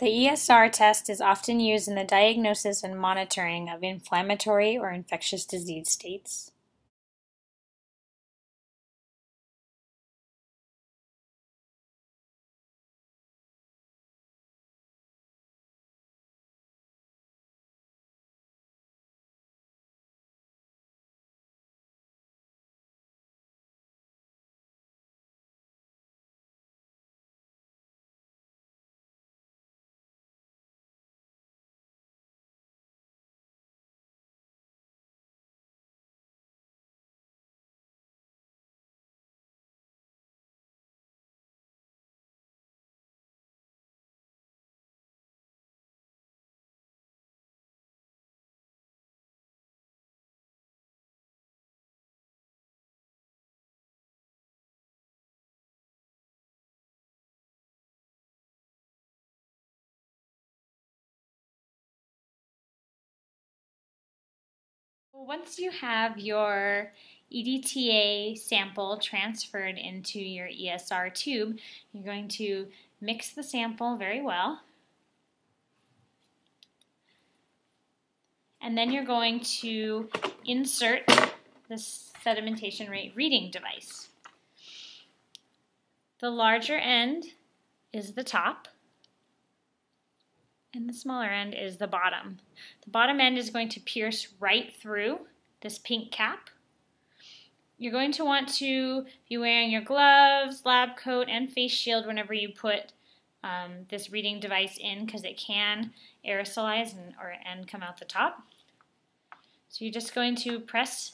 The ESR test is often used in the diagnosis and monitoring of inflammatory or infectious disease states. Once you have your EDTA sample transferred into your ESR tube, you're going to mix the sample very well. And then you're going to insert the sedimentation rate reading device. The larger end is the top and the smaller end is the bottom. The bottom end is going to pierce right through this pink cap. You're going to want to be wearing your gloves, lab coat, and face shield whenever you put um, this reading device in because it can aerosolize and, or, and come out the top. So you're just going to press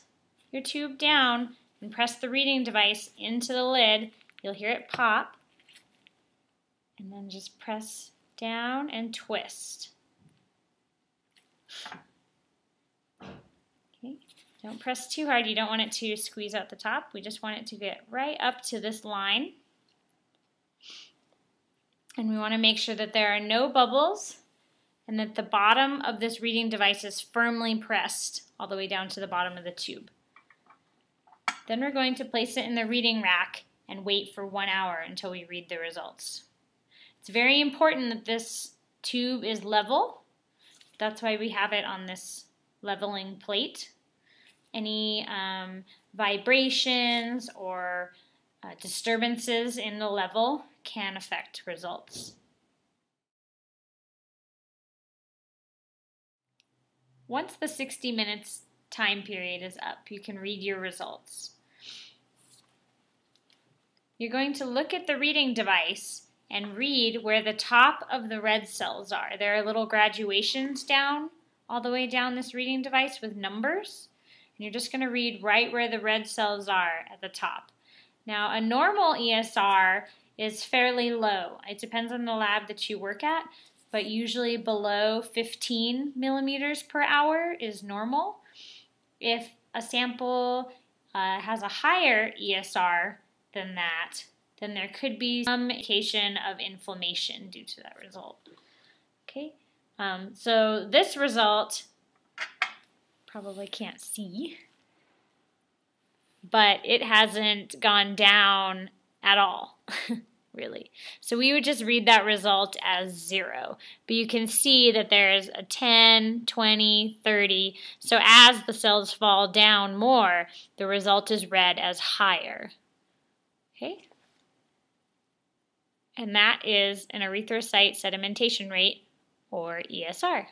your tube down and press the reading device into the lid. You'll hear it pop. And then just press down and twist. Okay, don't press too hard. You don't want it to squeeze out the top. We just want it to get right up to this line. And we want to make sure that there are no bubbles and that the bottom of this reading device is firmly pressed all the way down to the bottom of the tube. Then we're going to place it in the reading rack and wait for one hour until we read the results. It's very important that this tube is level. That's why we have it on this leveling plate. Any um, vibrations or uh, disturbances in the level can affect results. Once the 60 minutes time period is up, you can read your results. You're going to look at the reading device and read where the top of the red cells are. There are little graduations down, all the way down this reading device with numbers. And you're just going to read right where the red cells are at the top. Now, a normal ESR is fairly low. It depends on the lab that you work at, but usually below 15 millimeters per hour is normal. If a sample uh, has a higher ESR than that, then there could be some indication of inflammation due to that result. Okay, um, so this result probably can't see, but it hasn't gone down at all, really. So we would just read that result as zero. But you can see that there's a 10, 20, 30. So as the cells fall down more, the result is read as higher. Okay and that is an erythrocyte sedimentation rate, or ESR.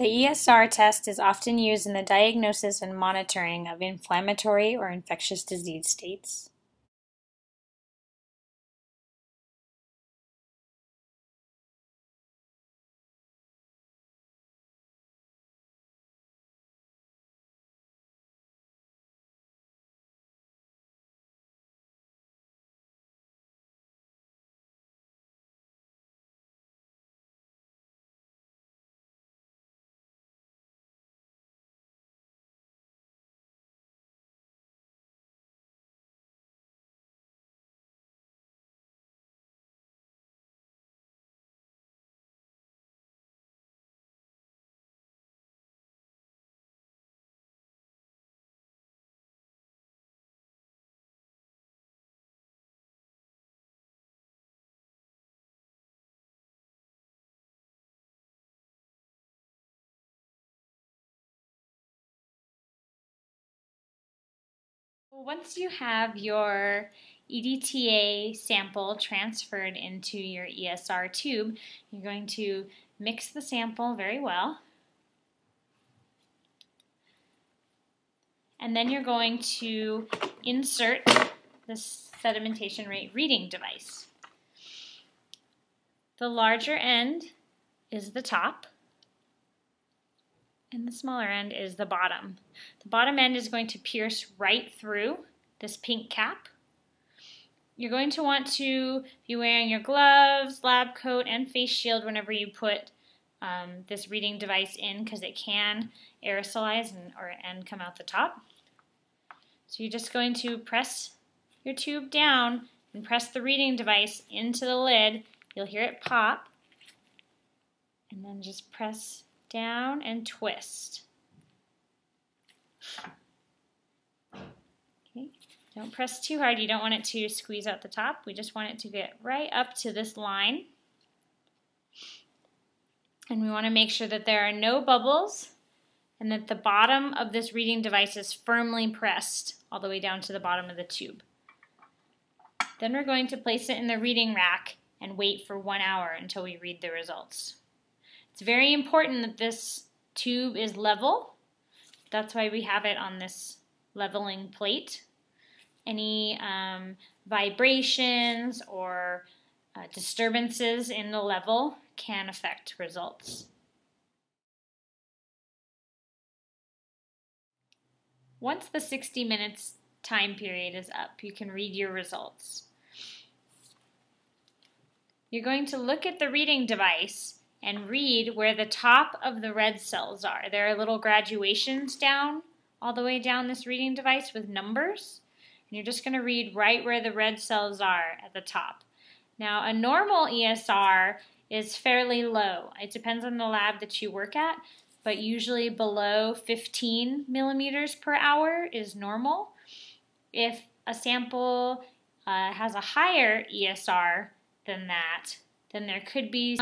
The ESR test is often used in the diagnosis and monitoring of inflammatory or infectious disease states. Once you have your EDTA sample transferred into your ESR tube, you're going to mix the sample very well. And then you're going to insert the sedimentation rate reading device. The larger end is the top and the smaller end is the bottom. The bottom end is going to pierce right through this pink cap. You're going to want to be wearing your gloves, lab coat, and face shield whenever you put um, this reading device in because it can aerosolize and, or, and come out the top. So you're just going to press your tube down and press the reading device into the lid. You'll hear it pop. And then just press down and twist. Okay, don't press too hard. You don't want it to squeeze out the top. We just want it to get right up to this line. And we want to make sure that there are no bubbles and that the bottom of this reading device is firmly pressed all the way down to the bottom of the tube. Then we're going to place it in the reading rack and wait for one hour until we read the results. It's very important that this tube is level. That's why we have it on this leveling plate. Any um, vibrations or uh, disturbances in the level can affect results. Once the 60 minutes time period is up, you can read your results. You're going to look at the reading device and read where the top of the red cells are. There are little graduations down, all the way down this reading device with numbers. And you're just going to read right where the red cells are at the top. Now, a normal ESR is fairly low. It depends on the lab that you work at, but usually below 15 millimeters per hour is normal. If a sample uh, has a higher ESR than that, then there could be